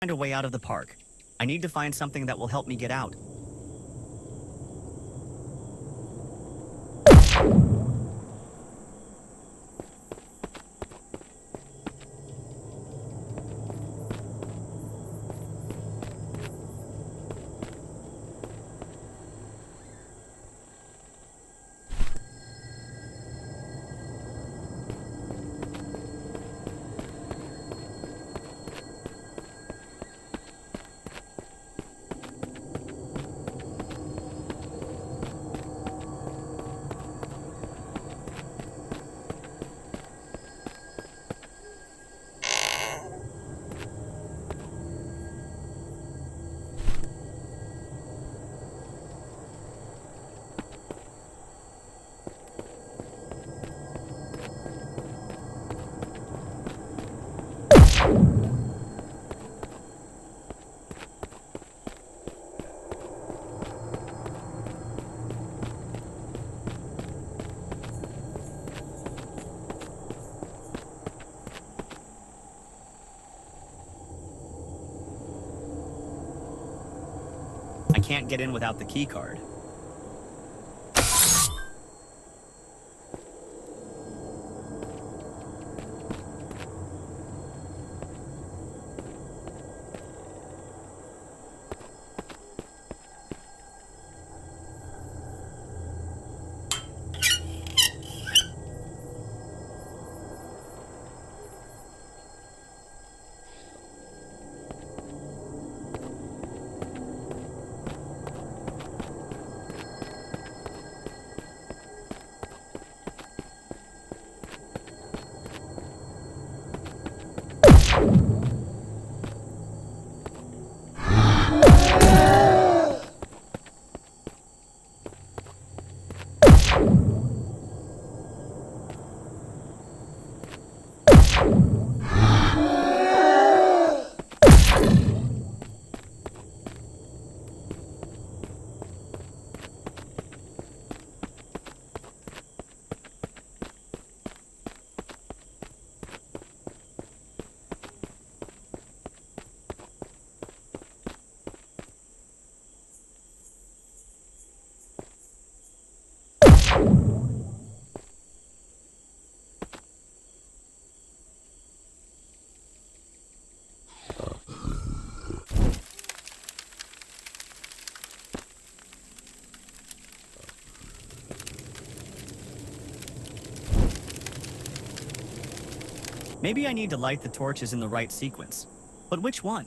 find a way out of the park. I need to find something that will help me get out. I can't get in without the key card. Maybe I need to light the torches in the right sequence. But which one?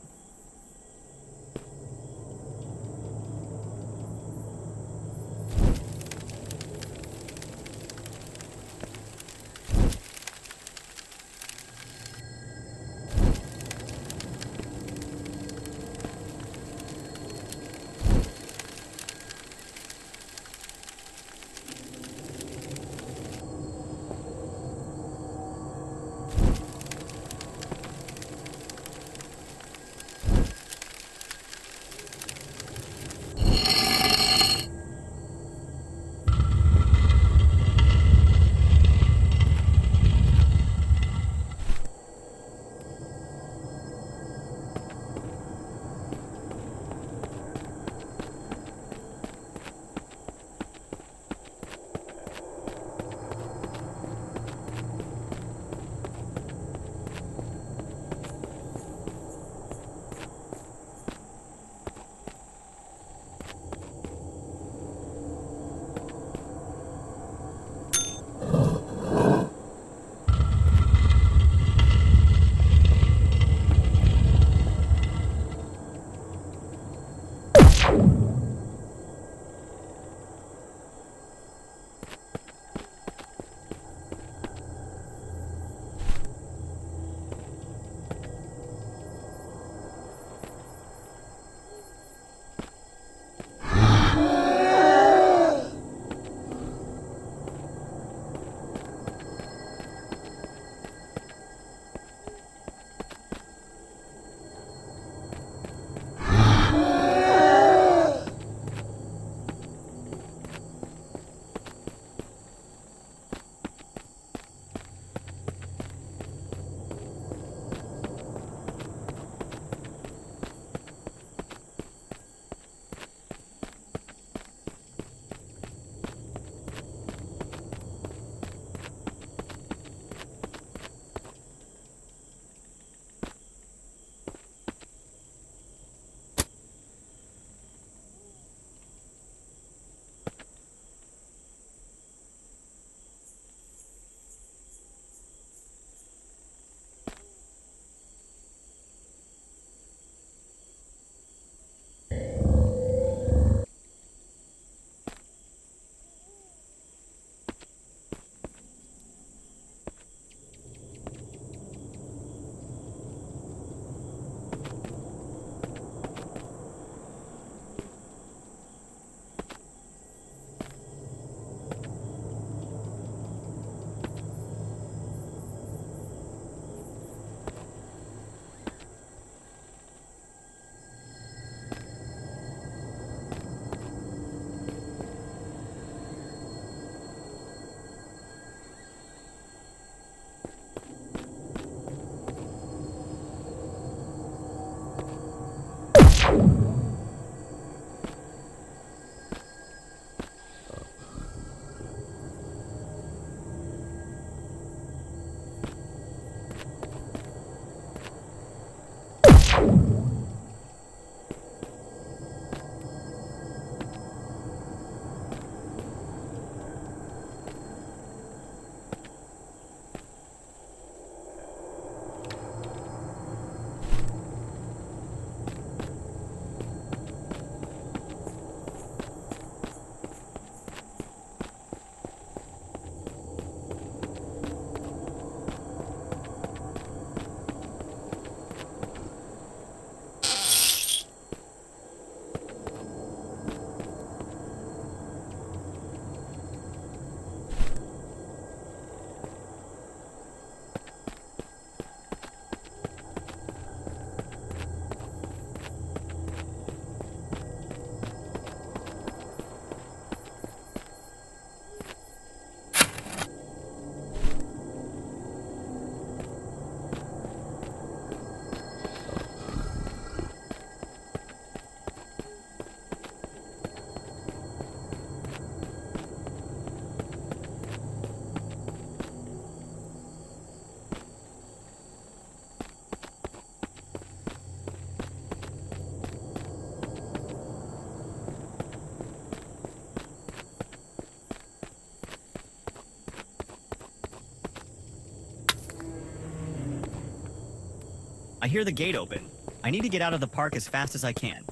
I hear the gate open. I need to get out of the park as fast as I can.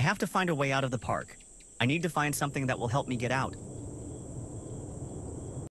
I have to find a way out of the park. I need to find something that will help me get out.